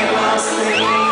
Eu não sei.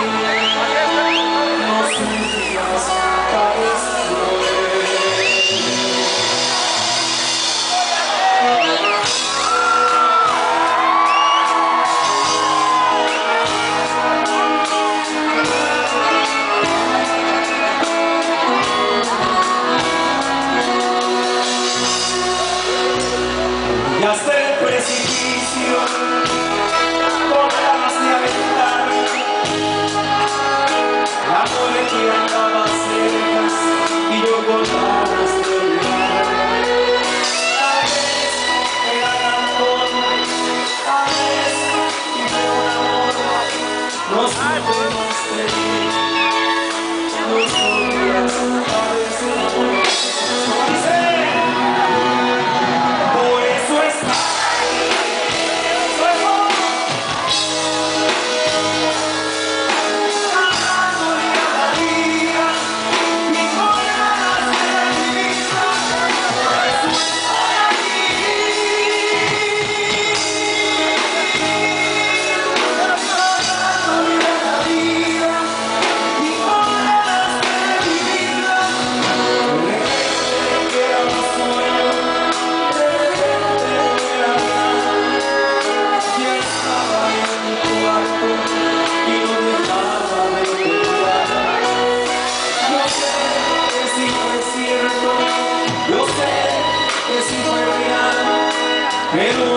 Pedro